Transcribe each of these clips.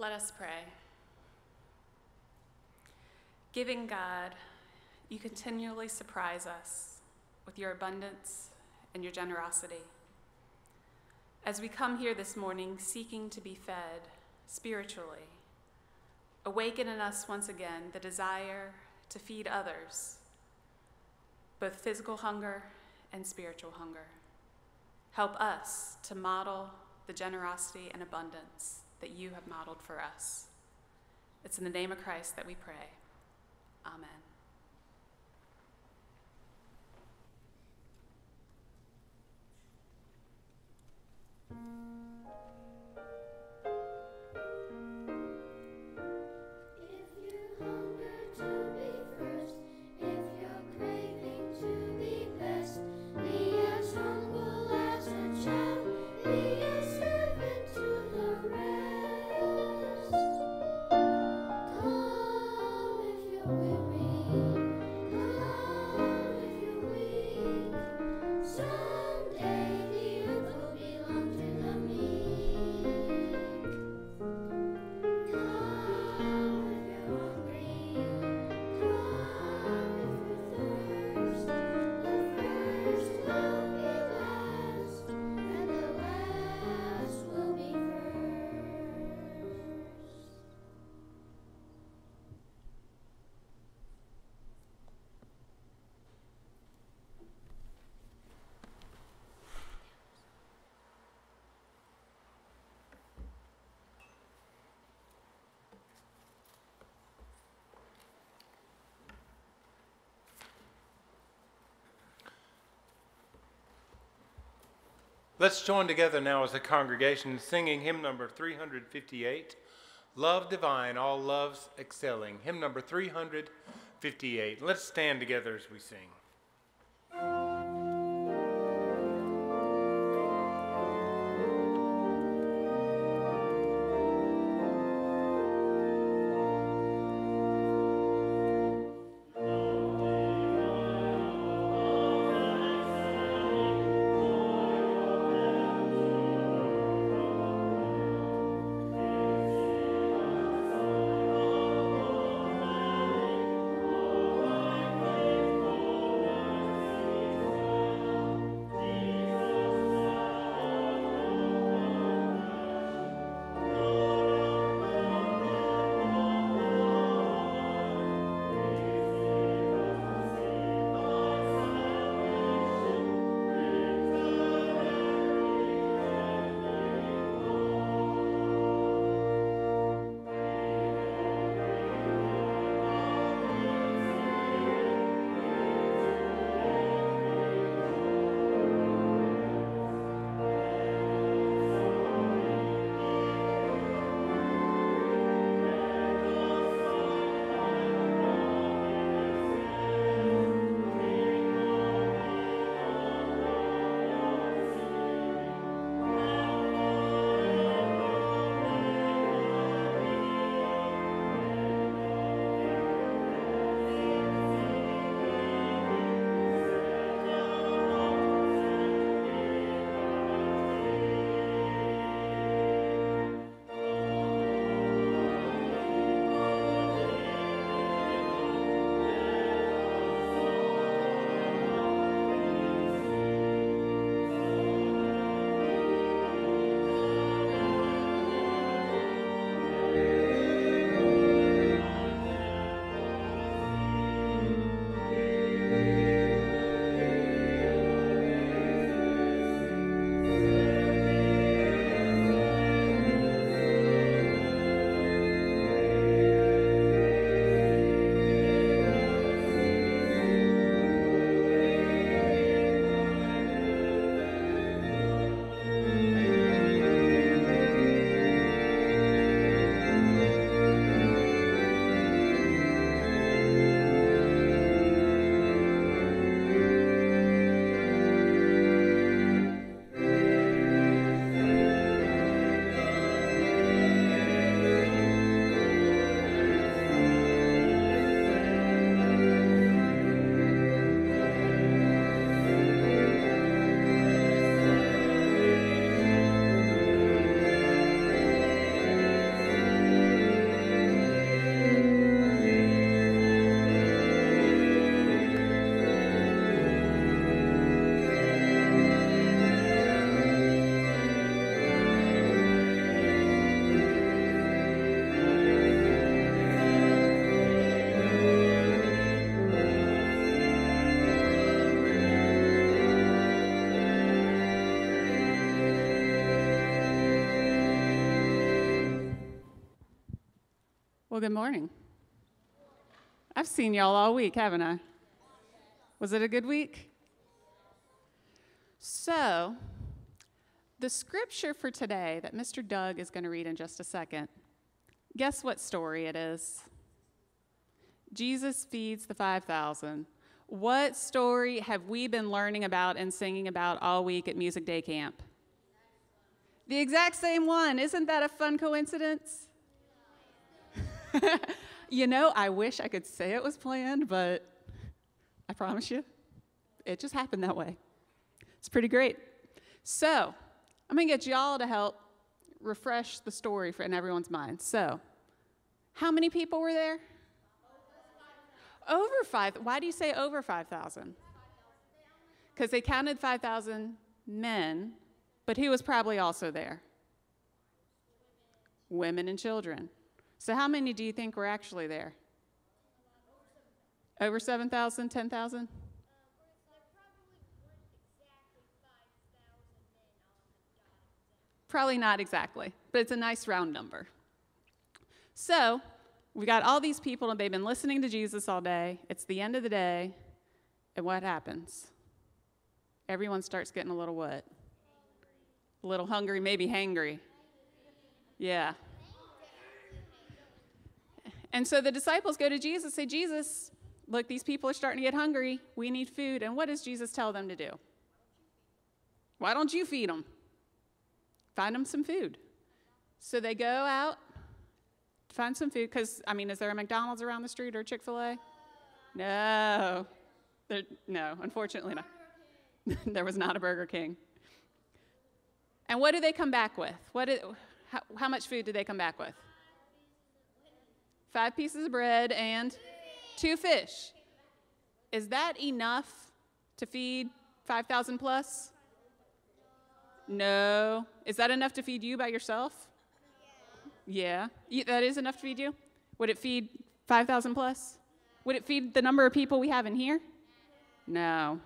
Let us pray. Giving God, you continually surprise us with your abundance and your generosity. As we come here this morning seeking to be fed spiritually, awaken in us once again the desire to feed others, both physical hunger and spiritual hunger. Help us to model the generosity and abundance that you have modeled for us. It's in the name of Christ that we pray. Amen. Let's join together now as a congregation singing hymn number 358 Love Divine, All Loves Excelling. Hymn number 358. Let's stand together as we sing. Well, good morning. I've seen y'all all week, haven't I? Was it a good week? So, the scripture for today that Mr. Doug is going to read in just a second, guess what story it is? Jesus feeds the 5,000. What story have we been learning about and singing about all week at Music Day Camp? The exact same one. Isn't that a fun coincidence? you know, I wish I could say it was planned, but I promise you, it just happened that way. It's pretty great. So, I'm going to get y'all to help refresh the story for, in everyone's mind. So, how many people were there? Over five. Why do you say over 5,000? Because they counted 5,000 men, but he was probably also there? Women and children. So, how many do you think were actually there? Over 7,000, 10,000? Probably not exactly, but it's a nice round number. So, we got all these people, and they've been listening to Jesus all day. It's the end of the day, and what happens? Everyone starts getting a little what? A little hungry, maybe hangry. Yeah. And so the disciples go to Jesus, say, Jesus, look, these people are starting to get hungry. We need food. And what does Jesus tell them to do? Why don't you feed them? find them some food. So they go out, find some food, because, I mean, is there a McDonald's around the street or Chick fil A? No. There, no, unfortunately not. there was not a Burger King. And what do they come back with? What how, how much food did they come back with? Five pieces of bread and two fish. Is that enough to feed 5,000 plus? No. Is that enough to feed you by yourself? Yeah. yeah. That is enough to feed you? Would it feed 5,000 plus? Would it feed the number of people we have in here? No.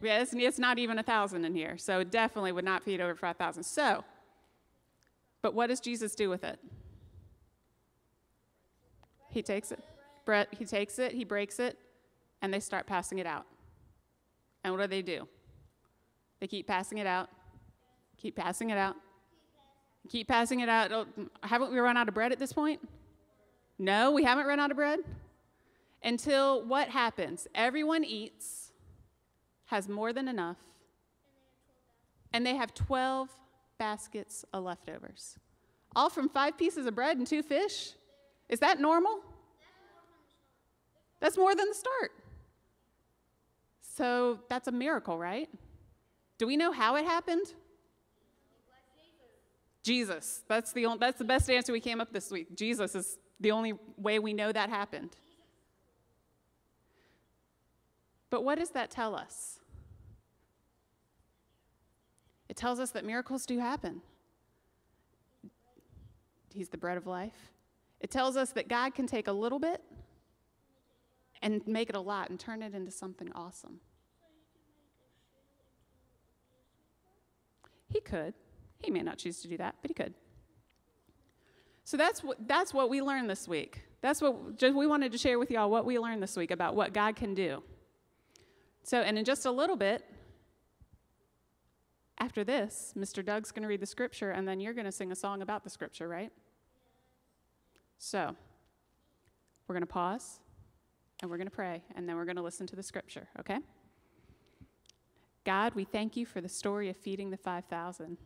Yeah, it's, it's not even a thousand in here, so it definitely would not feed over 5,000. So, but what does Jesus do with it? He takes it, bread, he takes it, he breaks it, and they start passing it out. And what do they do? They keep passing it out, keep passing it out, keep passing it out. Oh, haven't we run out of bread at this point? No, we haven't run out of bread. Until what happens? Everyone eats, has more than enough, and they have 12 baskets of leftovers. All from five pieces of bread and two fish? Is that normal? That's more than the start. So that's a miracle, right? Do we know how it happened? Jesus. That's the, only, that's the best answer we came up this week. Jesus is the only way we know that happened. But what does that tell us? It tells us that miracles do happen. He's the bread of life. It tells us that God can take a little bit and make it a lot and turn it into something awesome. He could. He may not choose to do that, but he could. So that's what, that's what we learned this week. That's what just, we wanted to share with y'all what we learned this week about what God can do. So, and in just a little bit, after this, Mr. Doug's going to read the scripture, and then you're going to sing a song about the scripture, right? So, we're going to pause, and we're going to pray, and then we're going to listen to the scripture, okay? God, we thank you for the story of feeding the 5,000.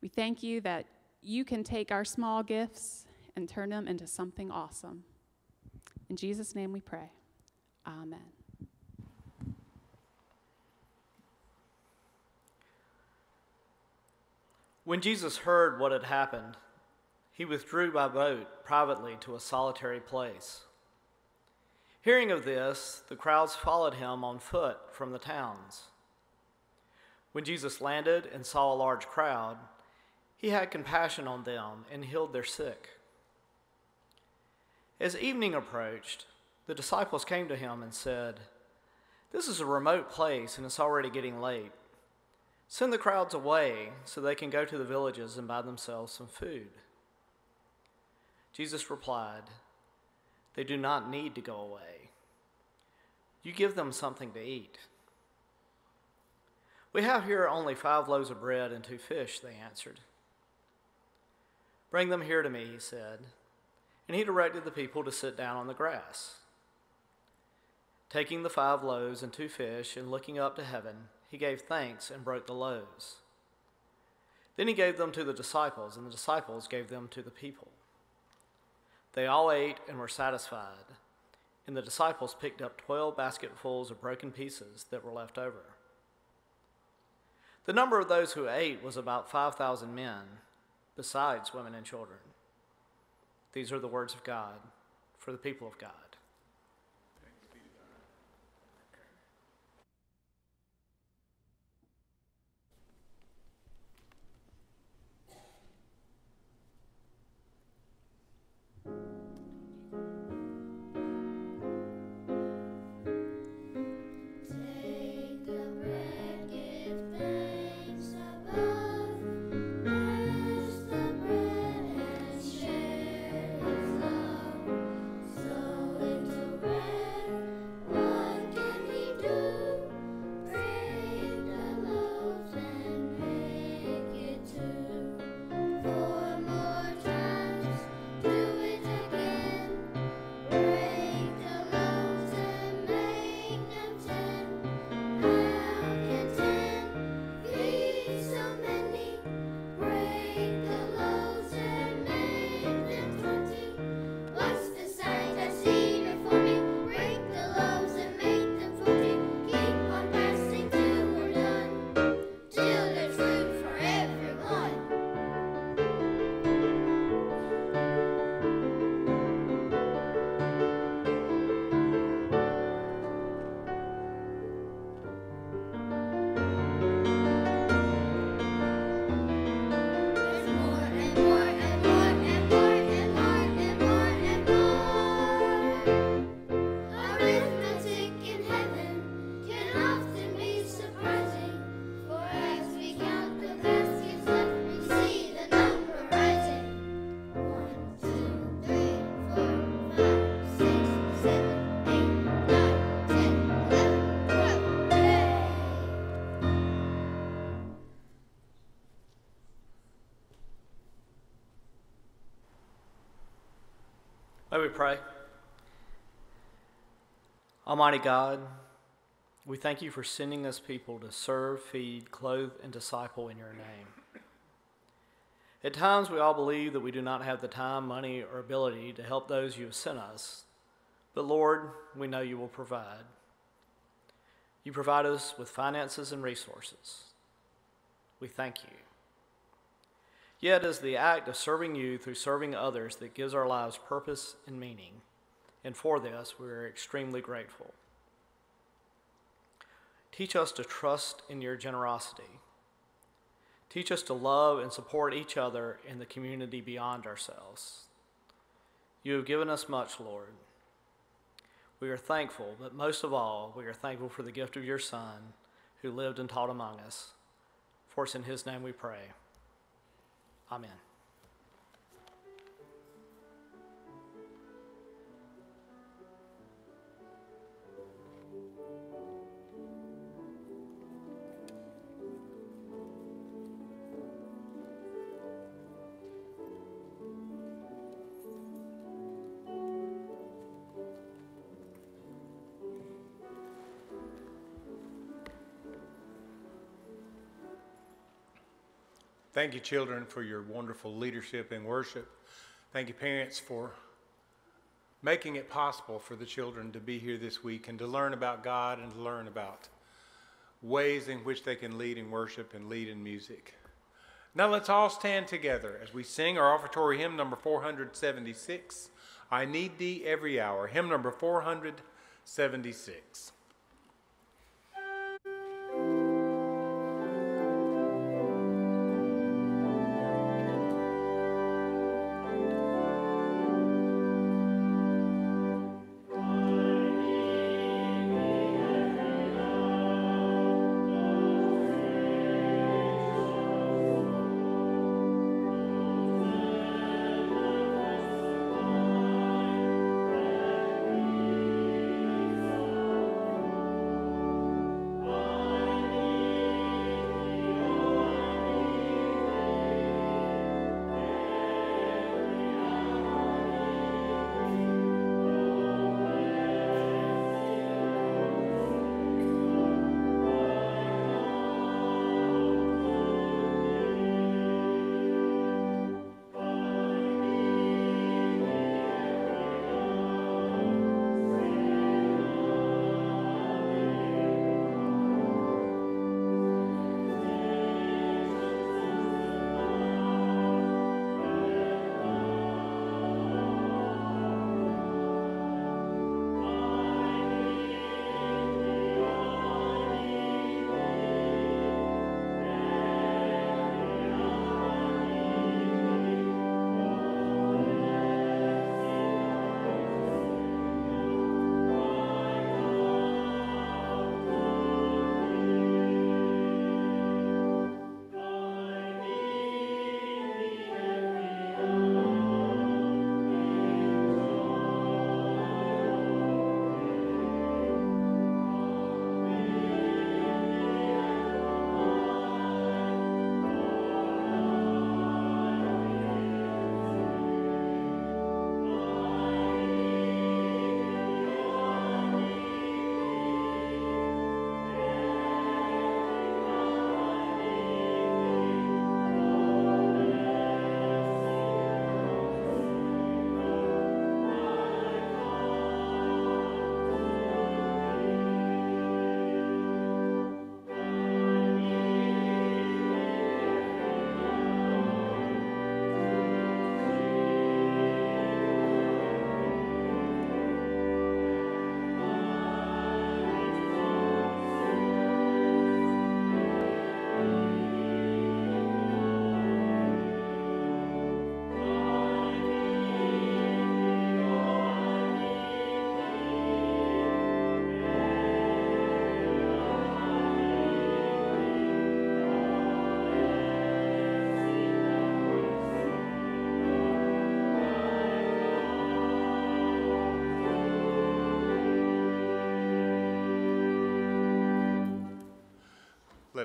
We thank you that you can take our small gifts and turn them into something awesome. In Jesus' name we pray. Amen. When Jesus heard what had happened, he withdrew by boat privately to a solitary place. Hearing of this, the crowds followed him on foot from the towns. When Jesus landed and saw a large crowd, he had compassion on them and healed their sick. As evening approached, the disciples came to him and said, This is a remote place and it's already getting late. Send the crowds away so they can go to the villages and buy themselves some food. Jesus replied, They do not need to go away. You give them something to eat. We have here only five loaves of bread and two fish, they answered. Bring them here to me, he said. And he directed the people to sit down on the grass. Taking the five loaves and two fish and looking up to heaven, he gave thanks and broke the loaves. Then he gave them to the disciples, and the disciples gave them to the people. They all ate and were satisfied, and the disciples picked up twelve basketfuls of broken pieces that were left over. The number of those who ate was about 5,000 men, besides women and children. These are the words of God for the people of God. Almighty God, we thank you for sending us people to serve, feed, clothe, and disciple in your name. At times, we all believe that we do not have the time, money, or ability to help those you have sent us. But Lord, we know you will provide. You provide us with finances and resources. We thank you. Yet, it is the act of serving you through serving others that gives our lives purpose and meaning. And for this, we are extremely grateful. Teach us to trust in your generosity. Teach us to love and support each other in the community beyond ourselves. You have given us much, Lord. We are thankful, but most of all, we are thankful for the gift of your Son who lived and taught among us. For it's in his name we pray. Amen. Thank you, children, for your wonderful leadership in worship. Thank you, parents, for making it possible for the children to be here this week and to learn about God and to learn about ways in which they can lead in worship and lead in music. Now let's all stand together as we sing our offertory hymn number 476, I Need Thee Every Hour, hymn number 476.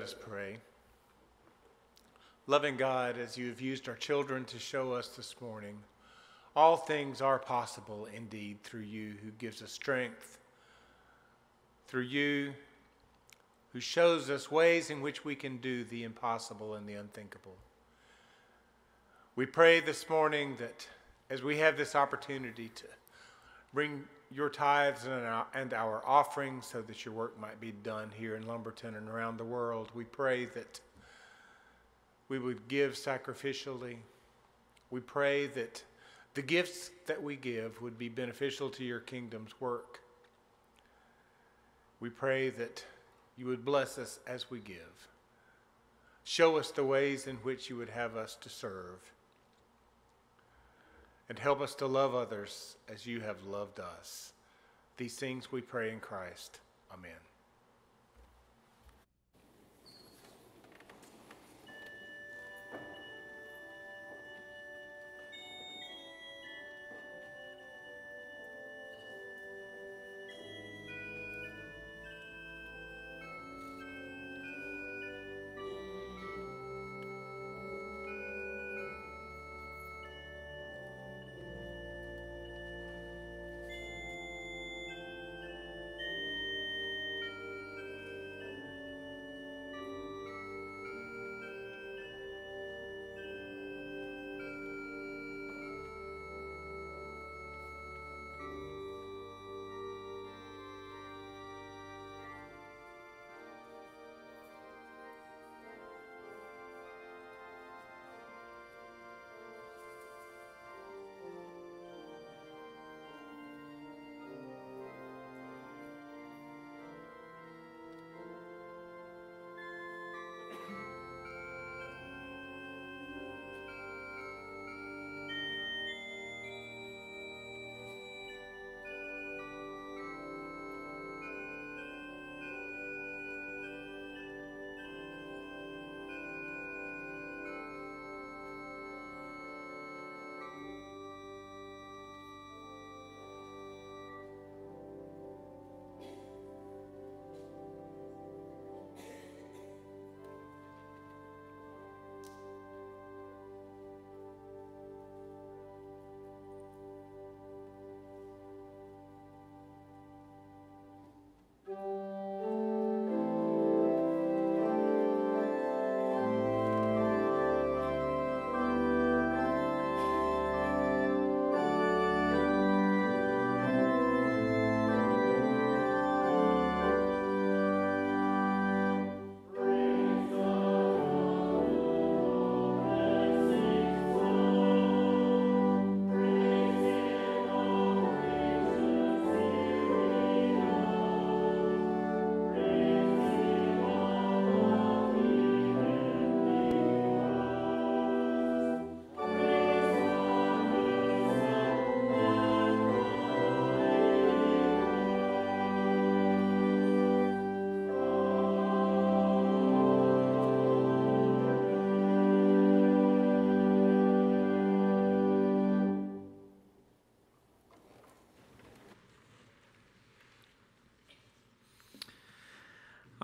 Us pray. Loving God, as you have used our children to show us this morning, all things are possible indeed through you who gives us strength, through you who shows us ways in which we can do the impossible and the unthinkable. We pray this morning that as we have this opportunity to bring your tithes and our, and our offerings so that your work might be done here in Lumberton and around the world, we pray that we would give sacrificially. We pray that the gifts that we give would be beneficial to your kingdom's work. We pray that you would bless us as we give. Show us the ways in which you would have us to serve. And help us to love others as you have loved us. These things we pray in Christ. Amen.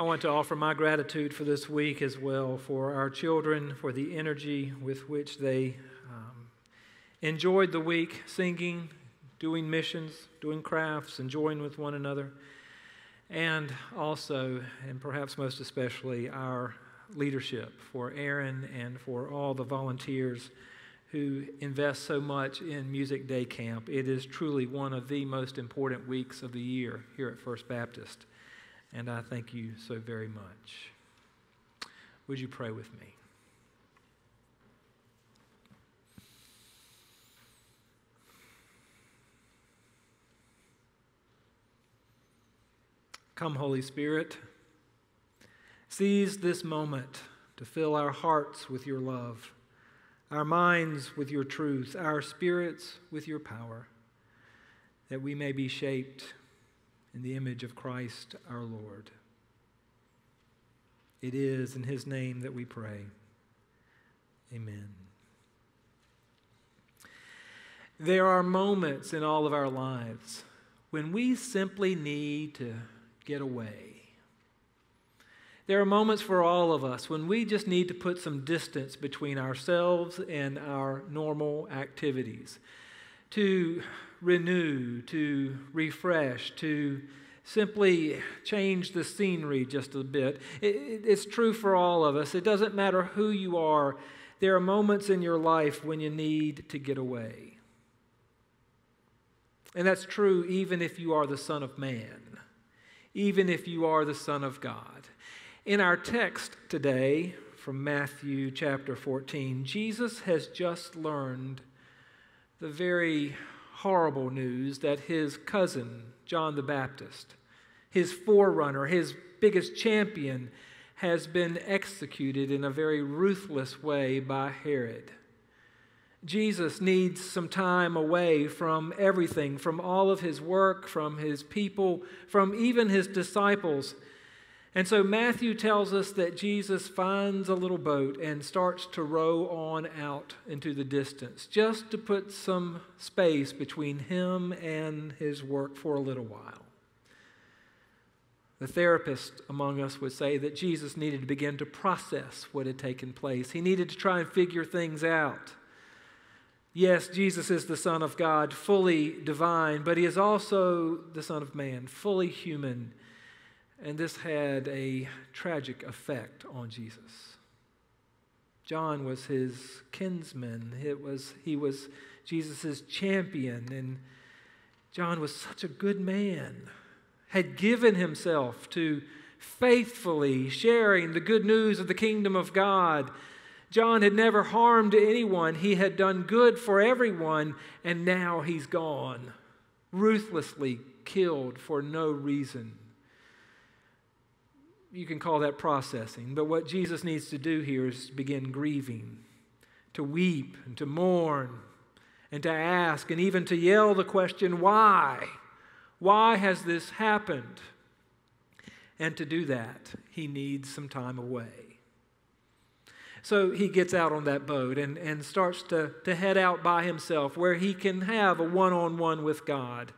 I want to offer my gratitude for this week as well for our children, for the energy with which they um, enjoyed the week singing, doing missions, doing crafts, enjoying with one another. And also, and perhaps most especially, our leadership for Aaron and for all the volunteers who invest so much in Music Day Camp. It is truly one of the most important weeks of the year here at First Baptist. And I thank you so very much. Would you pray with me? Come, Holy Spirit, seize this moment to fill our hearts with your love, our minds with your truth, our spirits with your power, that we may be shaped in the image of Christ our Lord. It is in his name that we pray. Amen. There are moments in all of our lives when we simply need to get away. There are moments for all of us when we just need to put some distance between ourselves and our normal activities to renew, to refresh, to simply change the scenery just a bit. It, it, it's true for all of us. It doesn't matter who you are, there are moments in your life when you need to get away. And that's true even if you are the Son of Man, even if you are the Son of God. In our text today from Matthew chapter 14, Jesus has just learned the very horrible news that his cousin, John the Baptist, his forerunner, his biggest champion, has been executed in a very ruthless way by Herod. Jesus needs some time away from everything, from all of his work, from his people, from even his disciples. And so Matthew tells us that Jesus finds a little boat and starts to row on out into the distance, just to put some space between him and his work for a little while. The therapist among us would say that Jesus needed to begin to process what had taken place. He needed to try and figure things out. Yes, Jesus is the Son of God, fully divine, but he is also the Son of Man, fully human. And this had a tragic effect on Jesus. John was his kinsman. It was, he was Jesus' champion, and John was such a good man had given himself to faithfully sharing the good news of the kingdom of God. John had never harmed anyone, he had done good for everyone, and now he's gone, ruthlessly killed for no reason. You can call that processing, but what Jesus needs to do here is begin grieving, to weep and to mourn, and to ask, and even to yell the question, why? Why has this happened? And to do that, he needs some time away. So he gets out on that boat and, and starts to, to head out by himself where he can have a one on one with God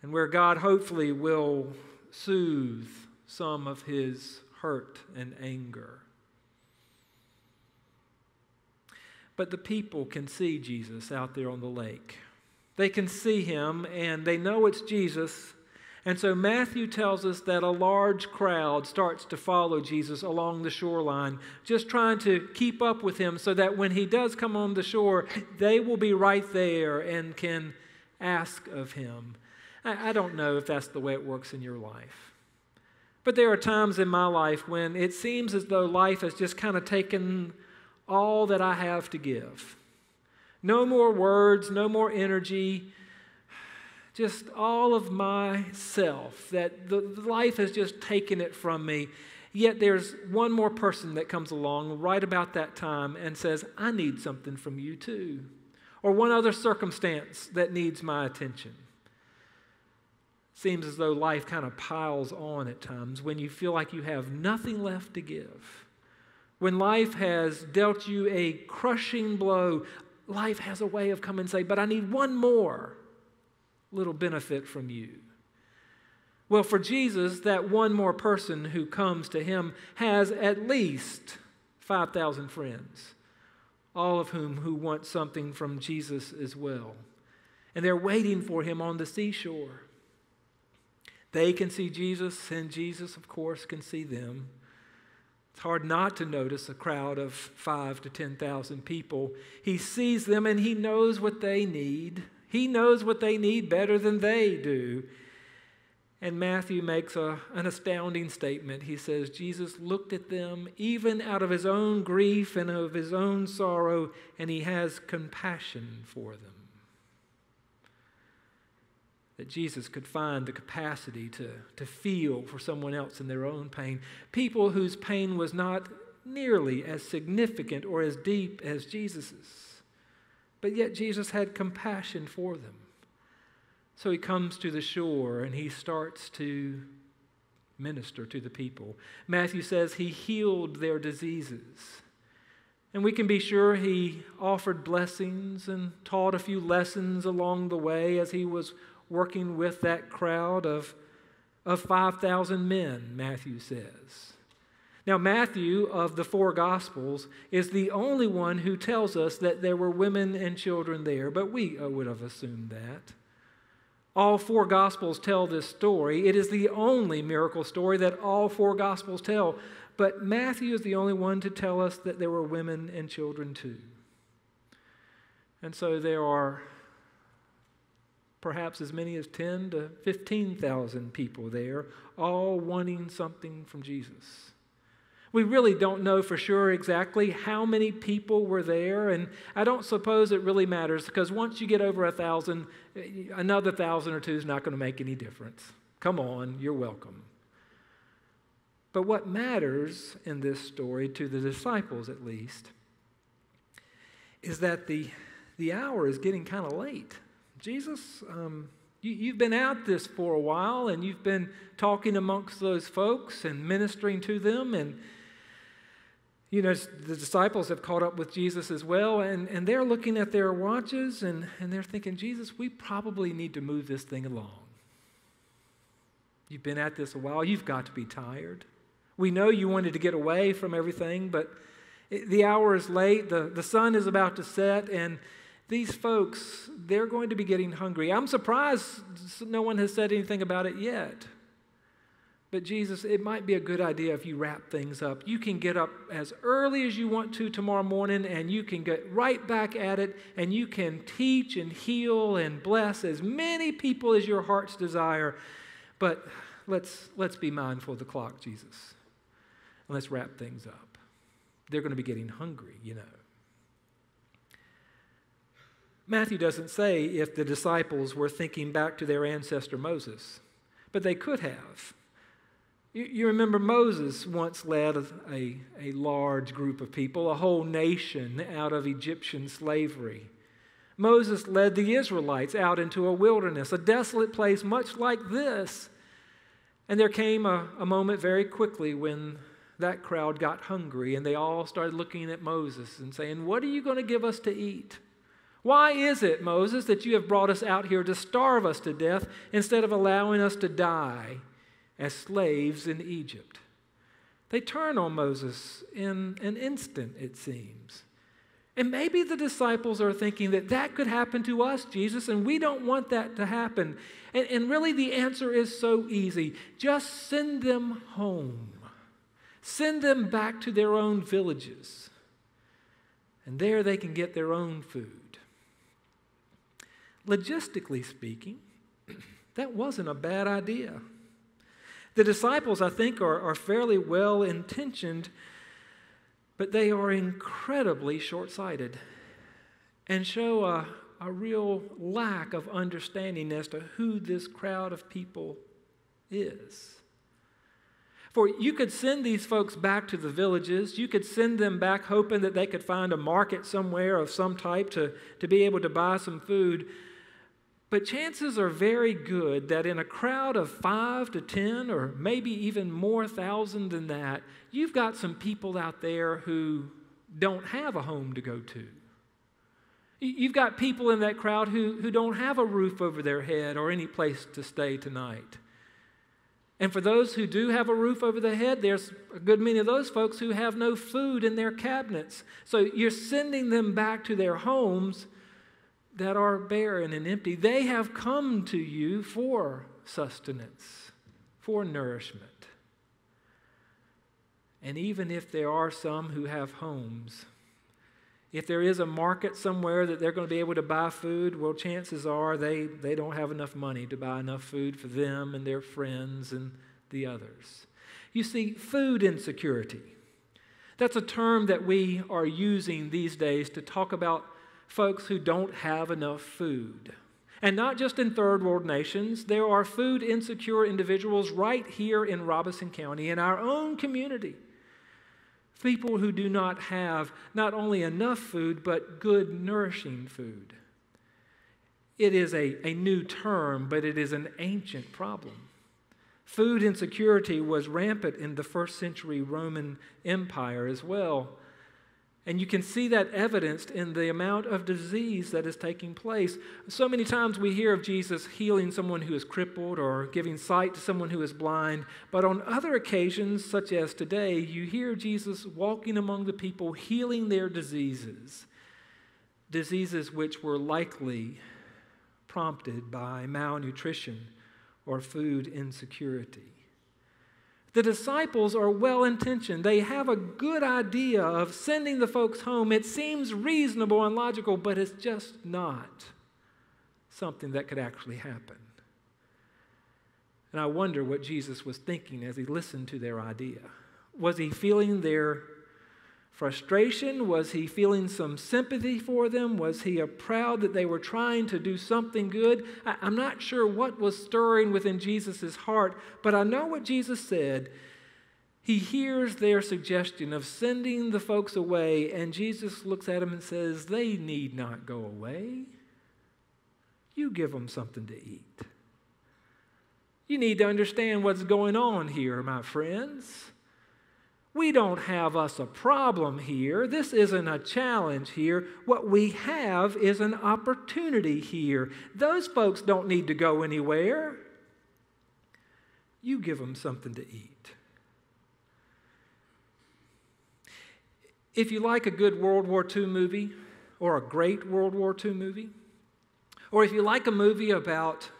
and where God hopefully will soothe some of his hurt and anger. But the people can see Jesus out there on the lake. They can see him and they know it's Jesus. And so Matthew tells us that a large crowd starts to follow Jesus along the shoreline, just trying to keep up with him so that when he does come on the shore, they will be right there and can ask of him. I don't know if that's the way it works in your life. But there are times in my life when it seems as though life has just kind of taken all that I have to give. No more words, no more energy, just all of myself, that the, life has just taken it from me. Yet there's one more person that comes along right about that time and says, I need something from you too. Or one other circumstance that needs my attention. Seems as though life kind of piles on at times when you feel like you have nothing left to give. When life has dealt you a crushing blow, life has a way of coming and say, but I need one more little benefit from you. Well, for Jesus, that one more person who comes to him has at least 5,000 friends, all of whom who want something from Jesus as well. And they're waiting for him on the seashore. They can see Jesus, and Jesus, of course, can see them. It's hard not to notice a crowd of five to 10,000 people. He sees them and he knows what they need. He knows what they need better than they do. And Matthew makes a, an astounding statement. He says, Jesus looked at them even out of his own grief and of his own sorrow, and he has compassion for them that Jesus could find the capacity to, to feel for someone else in their own pain. People whose pain was not nearly as significant or as deep as Jesus's. But yet Jesus had compassion for them. So he comes to the shore and he starts to minister to the people. Matthew says he healed their diseases. And we can be sure he offered blessings and taught a few lessons along the way as he was working with that crowd of, of 5,000 men, Matthew says. Now, Matthew of the four Gospels is the only one who tells us that there were women and children there, but we uh, would have assumed that. All four Gospels tell this story. It is the only miracle story that all four Gospels tell, but Matthew is the only one to tell us that there were women and children too. And so there are perhaps as many as 10 to 15,000 people there, all wanting something from Jesus. We really don't know for sure exactly how many people were there, and I don't suppose it really matters because once you get over a thousand, another thousand or two is not going to make any difference. Come on, you're welcome. But what matters in this story, to the disciples at least, is that the, the hour is getting kind of late. Jesus, um, you, have been out this for a while and you've been talking amongst those folks and ministering to them and you know, the disciples have caught up with Jesus as well, and, and they're looking at their watches and, and they're thinking, Jesus, we probably need to move this thing along. You've been at this a while, you've got to be tired. We know you wanted to get away from everything, but it, the hour is late, the, the sun is about to set, and these folks, they're going to be getting hungry. I'm surprised no one has said anything about it yet. But Jesus, it might be a good idea if you wrap things up. You can get up as early as you want to tomorrow morning and you can get right back at it and you can teach and heal and bless as many people as your heart's desire. But let's, let's be mindful of the clock, Jesus. And let's wrap things up. They're going to be getting hungry, you know. Matthew doesn't say if the disciples were thinking back to their ancestor Moses, but they could have. You, remember Moses once led a, a, a large group of people, a whole nation, out of Egyptian slavery. Moses led the Israelites out into a wilderness, a desolate place much like this. And there came a, a moment very quickly when that crowd got hungry and they all started looking at Moses and saying, What are you going to give us to eat? Why is it, Moses, that you have brought us out here to starve us to death instead of allowing us to die as slaves in Egypt. They turn on Moses in an instant, it seems. And maybe the disciples are thinking that that could happen to us, Jesus, and we don't want that to happen. And, and really, the answer is so easy just send them home, send them back to their own villages, and there they can get their own food. Logistically speaking, that wasn't a bad idea. The disciples, I think, are, are fairly well intentioned, but they are incredibly short sighted and show a, a real lack of understanding as to who this crowd of people is. For you could send these folks back to the villages. You could send them back hoping that they could find a market somewhere of some type to, to be able to buy some food. But chances are very good that in a crowd of five to 10 or maybe even more thousand than that, you've got some people out there who don't have a home to go to. You've got people in that crowd who, who don't have a roof over their head or any place to stay tonight. And for those who do have a roof over their head, there's a good many of those folks who have no food in their cabinets. So you're sending them back to their homes that are barren and empty, they have come to you for sustenance, for nourishment. And even if there are some who have homes, if there is a market somewhere that they're going to be able to buy food, well, chances are they, they don't have enough money to buy enough food for them and their friends and the others. You see, food insecurity. That's a term that we are using these days to talk about folks who don't have enough food. And not just in third world nations, there are food insecure individuals right here in Robeson County, in our own community. People who do not have not only enough food, but good, nourishing food. It is a, a new term, but it is an ancient problem. Food insecurity was rampant in the first century Roman Empire as well. And you can see that evidenced in the amount of disease that is taking place. So many times we hear of Jesus healing someone who is crippled or giving sight to someone who is blind. But on other occasions, such as today, you hear Jesus walking among the people, healing their diseases. Diseases which were likely prompted by malnutrition or food insecurity. The disciples are well intentioned. They have a good idea of sending the folks home. It seems reasonable and logical, but it's just not something that could actually happen. And I wonder what Jesus was thinking as he listened to their idea. Was he feeling their frustration? Was he feeling some sympathy for them? Was he proud that they were trying to do something good? I, am not sure what was stirring within Jesus' heart, but I know what Jesus said. He hears their suggestion of sending the folks away, and Jesus looks at them and says, They need not go away. You give them something to eat. You need to understand what's going on here, my friends. We don't have us a problem here. This isn't a challenge here. What we have is an opportunity here. Those folks don't need to go anywhere. You give them something to eat. If you like a good World War II movie or a great World War II movie, or if you like a movie about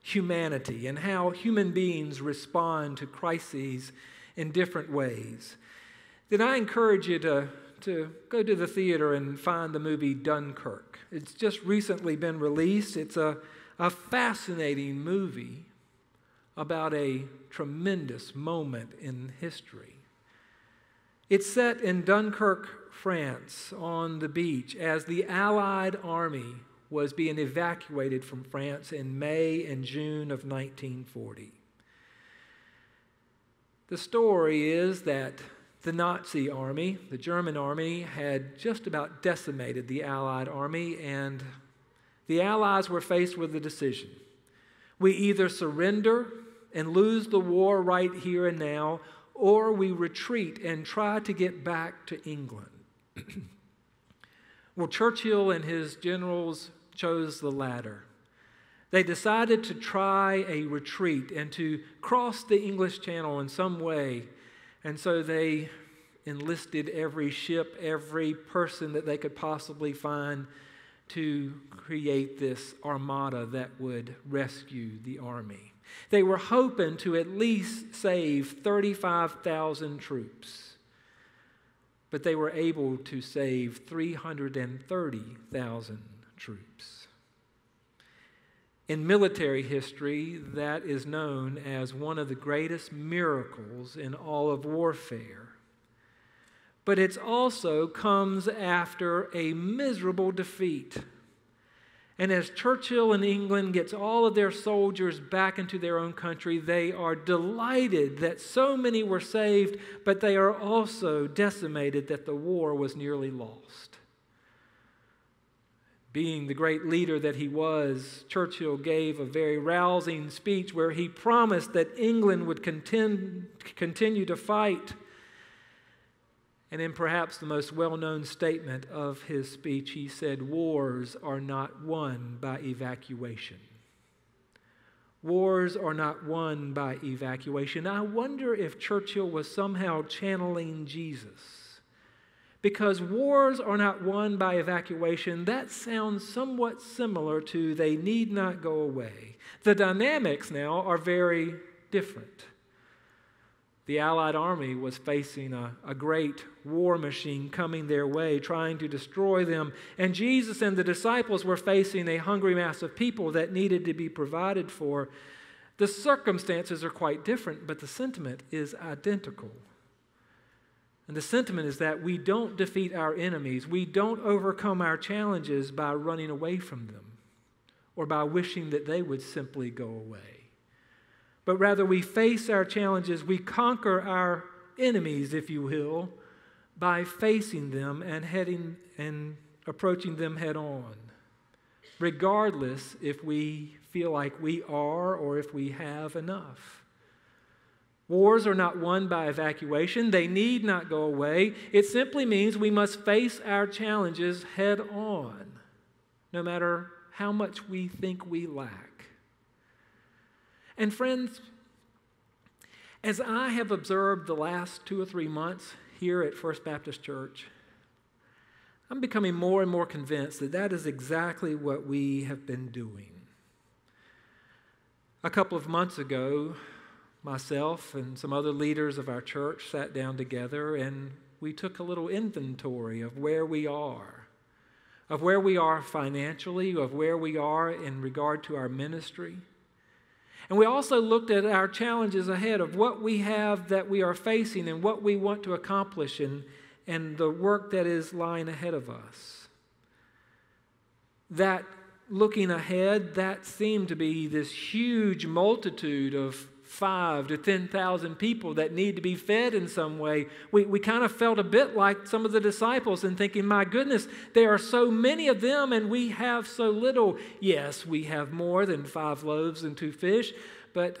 humanity and how human beings respond to crises in different ways, then I encourage you to, to go to the theater and find the movie Dunkirk. It's just recently been released. It's a, a fascinating movie about a tremendous moment in history. It's set in Dunkirk, France, on the beach as the Allied army was being evacuated from France in May and June of 1940. The story is that the Nazi army, the German army, had just about decimated the Allied army, and the Allies were faced with a decision. We either surrender and lose the war right here and now, or we retreat and try to get back to England. well, Churchill and his generals chose the latter. They decided to try a retreat and to cross the English Channel in some way. And so they enlisted every ship, every person that they could possibly find to create this armada that would rescue the army. They were hoping to at least save 35,000 troops, but they were able to save 330,000 troops. In military history, that is known as one of the greatest miracles in all of warfare. But it also comes after a miserable defeat. And as Churchill in England gets all of their soldiers back into their own country, they are delighted that so many were saved, but they are also decimated that the war was nearly lost. Being the great leader that he was, Churchill gave a very rousing speech where he promised that England would contend, continue to fight. And in perhaps the most well known statement of his speech, he said, Wars are not won by evacuation. Wars are not won by evacuation. I wonder if Churchill was somehow channeling Jesus because wars are not won by evacuation, that sounds somewhat similar to they need not go away. The dynamics now are very different. The Allied army was facing a, a great war machine coming their way, trying to destroy them. And Jesus and the disciples were facing a hungry mass of people that needed to be provided for. The circumstances are quite different, but the sentiment is identical. And the sentiment is that we don't defeat our enemies, we don't overcome our challenges by running away from them or by wishing that they would simply go away. But rather, we face our challenges, we conquer our enemies, if you will, by facing them and heading and approaching them head on, regardless if we feel like we are or if we have enough. Wars are not won by evacuation, they need not go away. It simply means we must face our challenges head on, no matter how much we think we lack. And, friends, as I have observed the last two or three months here at First Baptist Church, I'm becoming more and more convinced that that is exactly what we have been doing. A couple of months ago, myself and some other leaders of our church sat down together and we took a little inventory of where we are, of where we are financially, of where we are in regard to our ministry. And we also looked at our challenges ahead of what we have that we are facing and what we want to accomplish and, and the work that is lying ahead of us. That looking ahead, that seemed to be this huge multitude of five to 10,000 people that need to be fed in some way. We, we kind of felt a bit like some of the disciples and thinking, my goodness, there are so many of them and we have so little. Yes, we have more than five loaves and two fish, but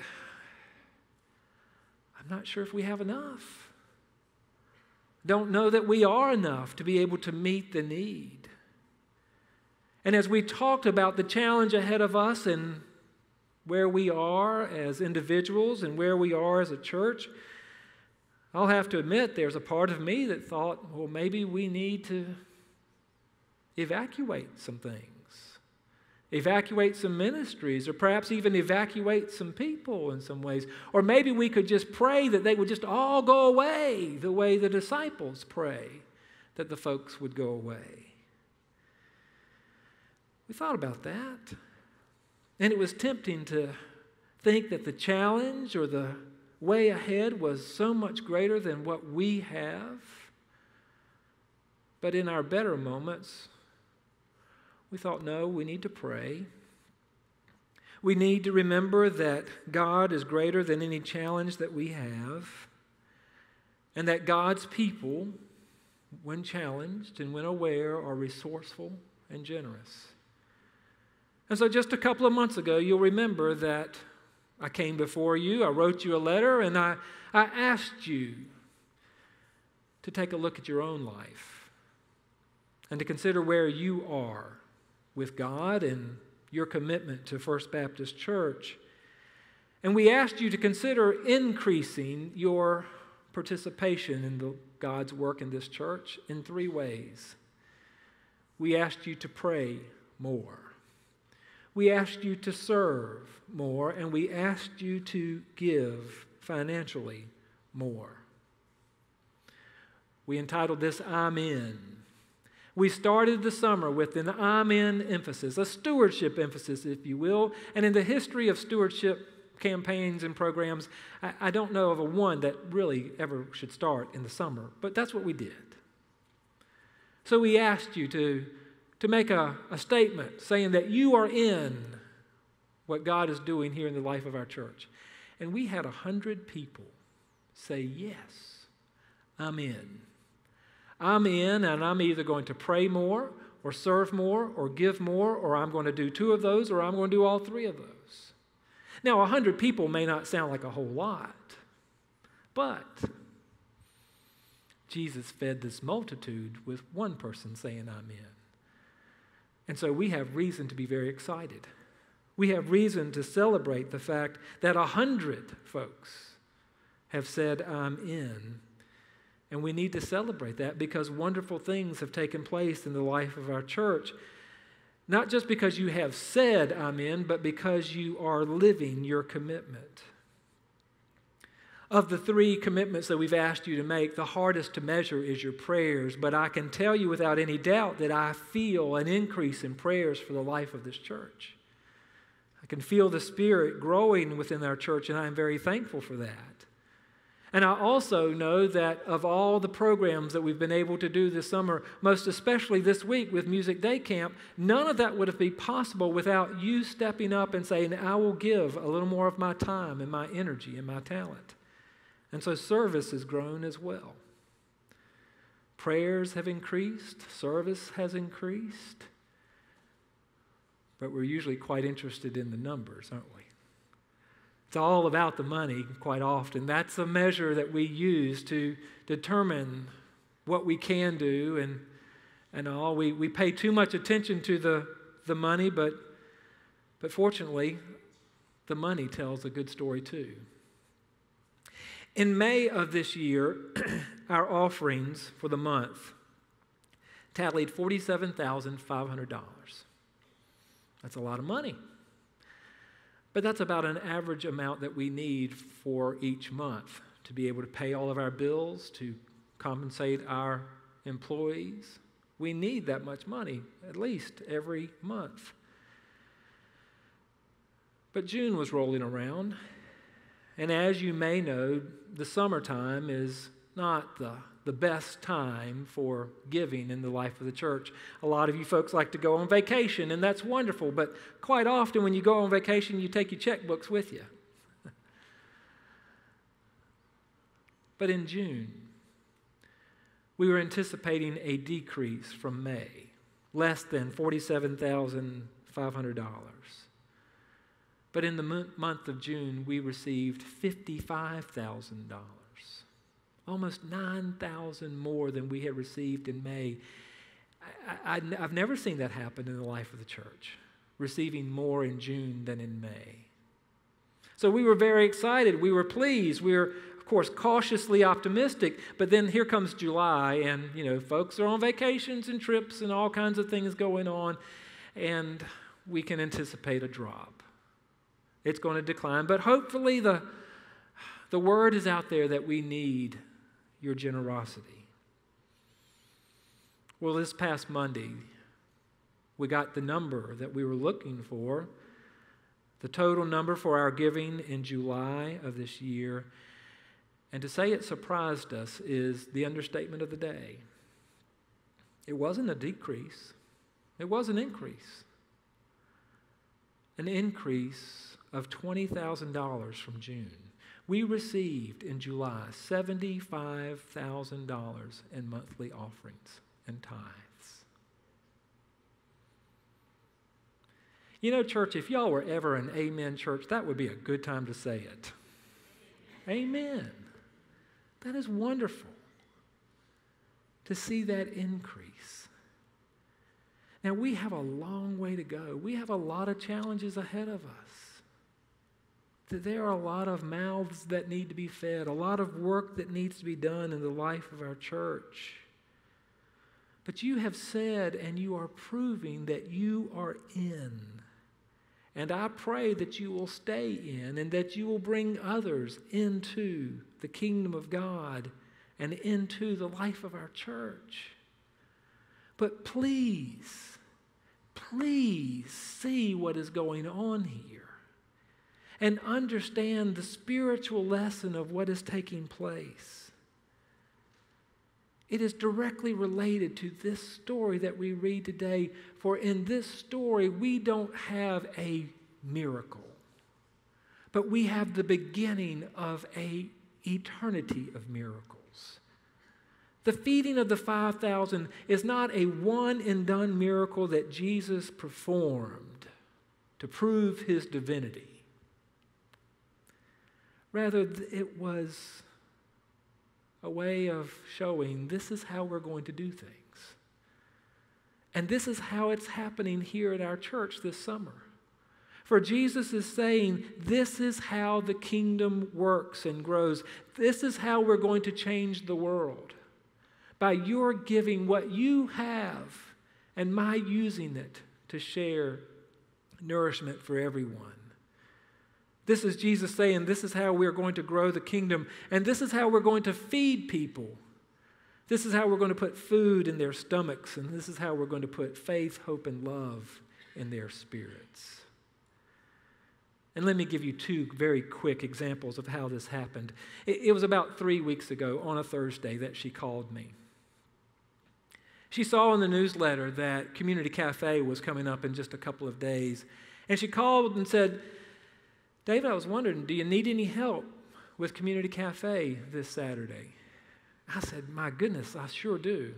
I'm not sure if we have enough. Don't know that we are enough to be able to meet the need. And as we talked about the challenge ahead of us and where we are as individuals and where we are as a church, I'll have to admit there's a part of me that thought, well, maybe we need to evacuate some things, evacuate some ministries, or perhaps even evacuate some people in some ways. Or maybe we could just pray that they would just all go away the way the disciples pray that the folks would go away. We thought about that. And it was tempting to think that the challenge or the way ahead was so much greater than what we have. But in our better moments, we thought, no, we need to pray. We need to remember that God is greater than any challenge that we have, and that God's people, when challenged and when aware, are resourceful and generous. And so, just a couple of months ago, you'll remember that I came before you, I wrote you a letter, and I, I asked you to take a look at your own life and to consider where you are with God and your commitment to First Baptist Church. And we asked you to consider increasing your participation in the, God's work in this church in three ways. We asked you to pray more. We asked you to serve more, and we asked you to give financially more. We entitled this I'm In. We started the summer with an I'm in emphasis, a stewardship emphasis, if you will. And in the history of stewardship campaigns and programs, I, I don't know of a one that really ever should start in the summer, but that's what we did. So we asked you to to make a, a statement saying that you are in what God is doing here in the life of our church. And we had a hundred people say, Yes, I'm in. I'm in, and I'm either going to pray more, or serve more, or give more, or I'm going to do two of those, or I'm going to do all three of those. Now, a hundred people may not sound like a whole lot, but Jesus fed this multitude with one person saying, I'm in. And so we have reason to be very excited. We have reason to celebrate the fact that a hundred folks have said, I'm in. And we need to celebrate that because wonderful things have taken place in the life of our church. Not just because you have said, I'm in, but because you are living your commitment. Of the three commitments that we've asked you to make, the hardest to measure is your prayers. But I can tell you without any doubt that I feel an increase in prayers for the life of this church. I can feel the Spirit growing within our church, and I'm very thankful for that. And I also know that of all the programs that we've been able to do this summer, most especially this week with Music Day Camp, none of that would have been possible without you stepping up and saying, I will give a little more of my time and my energy and my talent. And so service has grown as well. Prayers have increased, service has increased, but we're usually quite interested in the numbers, aren't we? It's all about the money quite often. That's a measure that we use to determine what we can do and, and all. We, we pay too much attention to the, the money, but, but fortunately, the money tells a good story too. In May of this year, our offerings for the month tallied $47,500. That's a lot of money. But that's about an average amount that we need for each month to be able to pay all of our bills, to compensate our employees. We need that much money, at least every month. But June was rolling around, and as you may know, the summertime is not the, the best time for giving in the life of the church. A lot of you folks like to go on vacation, and that's wonderful, but quite often when you go on vacation, you take your checkbooks with you. but in June, we were anticipating a decrease from May, less than $47,500. But in the month of June, we received $55,000, almost 9,000 more than we had received in May. I, have never seen that happen in the life of the church, receiving more in June than in May. So we were very excited. We were pleased. We were, of course, cautiously optimistic. But then here comes July, and, you know, folks are on vacations and trips and all kinds of things going on, and we can anticipate a drop it's going to decline. But hopefully, the, the word is out there that we need your generosity. Well, this past Monday, we got the number that we were looking for, the total number for our giving in July of this year. And to say it surprised us is the understatement of the day. It wasn't a decrease, it was an increase. An increase of $20,000 from June. We received in July $75,000 in monthly offerings and tithes. You know, church, if y'all were ever an amen church, that would be a good time to say it. Amen. That is wonderful to see that increase. Now, we have a long way to go. We have a lot of challenges ahead of us there are a lot of mouths that need to be fed, a lot of work that needs to be done in the life of our church. But you have said and you are proving that you are in. And I pray that you will stay in and that you will bring others into the kingdom of God and into the life of our church. But please, please see what is going on here and understand the spiritual lesson of what is taking place. It is directly related to this story that we read today, for in this story, we don't have a miracle, but we have the beginning of a eternity of miracles. The feeding of the 5,000 is not a one and done miracle that Jesus performed to prove his divinity. Rather, it was a way of showing this is how we're going to do things. And this is how it's happening here at our church this summer. For Jesus is saying, This is how the kingdom works and grows. This is how we're going to change the world. By your giving what you have and my using it to share nourishment for everyone. This is Jesus saying, This is how we're going to grow the kingdom, and this is how we're going to feed people. This is how we're going to put food in their stomachs, and this is how we're going to put faith, hope, and love in their spirits. And let me give you two very quick examples of how this happened. It, it was about three weeks ago on a Thursday that she called me. She saw in the newsletter that Community Cafe was coming up in just a couple of days, and she called and said, David, I was wondering, do you need any help with Community Cafe this Saturday? I said, My goodness, I sure do.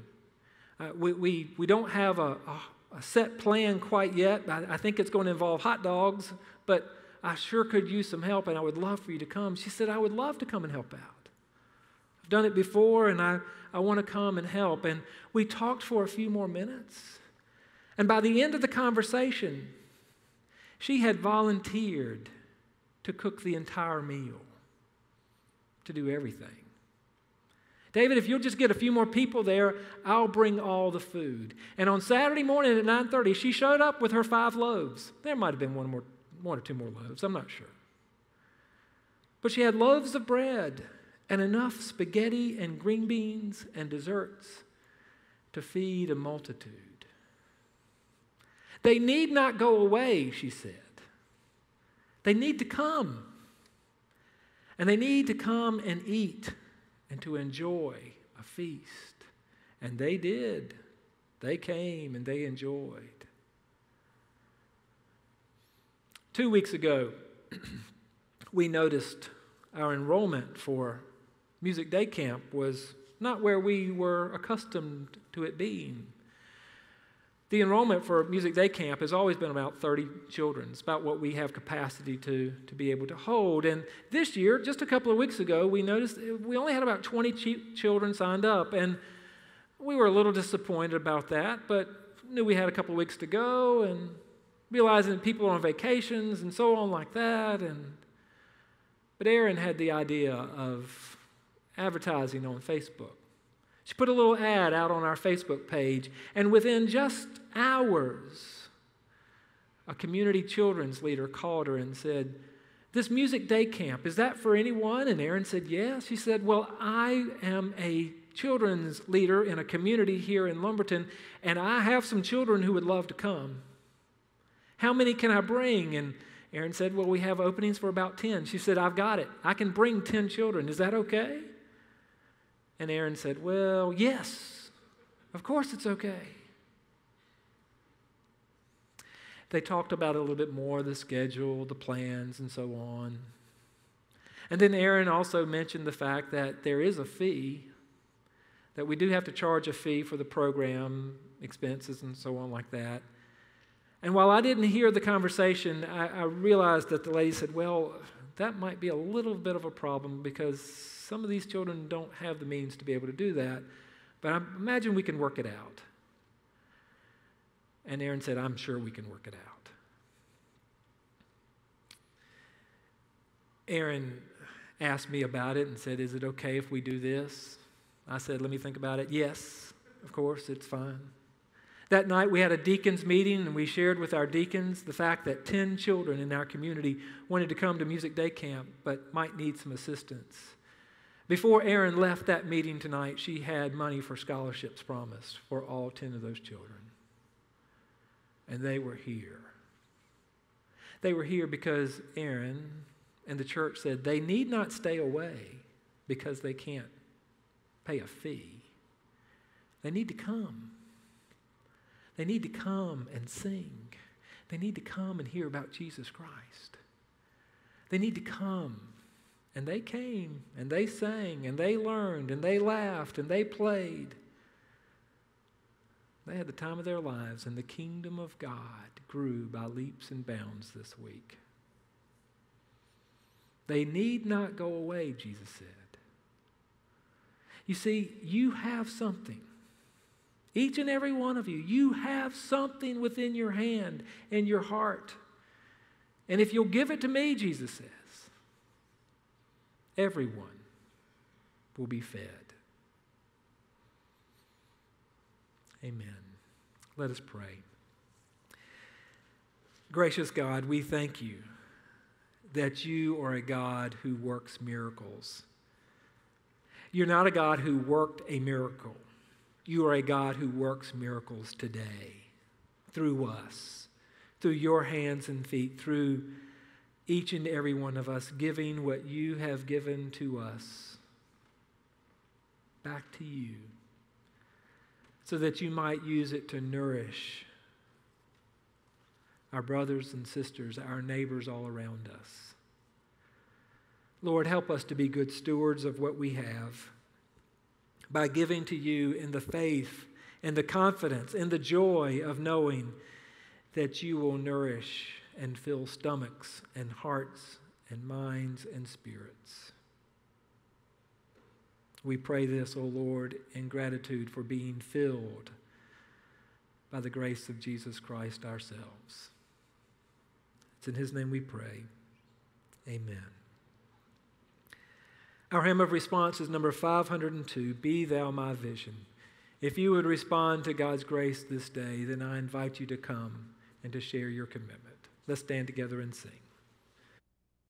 Uh, we, we, we don't have a, a, a, set plan quite yet. I, I think it's going to involve hot dogs, but I sure could use some help and I would love for you to come. She said, I would love to come and help out. I've done it before and I, I want to come and help. And we talked for a few more minutes. And by the end of the conversation, she had volunteered to cook the entire meal, to do everything. David, if you'll just get a few more people there, I'll bring all the food. And on Saturday morning at 9:30, she showed up with her five loaves. There might have been one more one or two more loaves, I'm not sure. But she had loaves of bread and enough spaghetti and green beans and desserts to feed a multitude. They need not go away, she said. They need to come. And they need to come and eat and to enjoy a feast. And they did. They came and they enjoyed. Two weeks ago, we noticed our enrollment for Music Day Camp was not where we were accustomed to it being. The enrollment for Music Day Camp has always been about 30 children. It's about what we have capacity to, to be able to hold. And this year, just a couple of weeks ago, we noticed we only had about 20 ch- children signed up. And we were a little disappointed about that, but knew we had a couple of weeks to go and realizing that people are on vacations and so on like that. And, but Erin had the idea of advertising on Facebook. She put a little ad out on our Facebook page, and within just hours, a community children's leader called her and said, This music day camp, is that for anyone? And Erin said, Yes. She said, Well, I am a children's leader in a community here in Lumberton, and I have some children who would love to come. How many can I bring? And Erin said, Well, we have openings for about 10. She said, I've got it. I can bring 10 children. Is that okay? And Erin said, Well, yes, of course it's okay. They talked about it a little bit more the schedule, the plans, and so on. And then Erin also mentioned the fact that there is a fee, that we do have to charge a fee for the program expenses and so on, like that. And while I didn't hear the conversation, I, I realized that the lady said, Well, that might be a little bit of a problem because some of these children don't have the means to be able to do that, but I imagine we can work it out. And Erin said, I'm sure we can work it out. Erin asked me about it and said, Is it okay if we do this? I said, Let me think about it. Yes, of course, it's fine. That night we had a deacons meeting and we shared with our deacons the fact that 10 children in our community wanted to come to Music Day Camp but might need some assistance. Before Erin left that meeting tonight, she had money for scholarships promised for all 10 of those children. And they were here. They were here because Erin and the church said they need not stay away because they can't pay a fee. They need to come. They need to come and sing. They need to come and hear about Jesus Christ. They need to come. And they came and they sang and they learned and they laughed and they played. They had the time of their lives, and the kingdom of God grew by leaps and bounds this week. They need not go away, Jesus said. You see, you have something each and every one of you, you have something within your hand and your heart. And if you'll give it to me, Jesus says, everyone will be fed. Amen. Let us pray. Gracious God, we thank you that you are a God who works miracles. You're not a God who worked a miracle. You are a God who works miracles today through us, through your hands and feet, through each and every one of us, giving what you have given to us back to you so that you might use it to nourish our brothers and sisters, our neighbors all around us. Lord, help us to be good stewards of what we have by giving to you in the faith and the confidence and the joy of knowing that you will nourish and fill stomachs and hearts and minds and spirits. We pray this, O Lord, in gratitude for being filled by the grace of Jesus Christ ourselves. It's in His name we pray. Amen. Our hymn of response is number 502 Be Thou My Vision. If you would respond to God's grace this day, then I invite you to come and to share your commitment. Let's stand together and sing.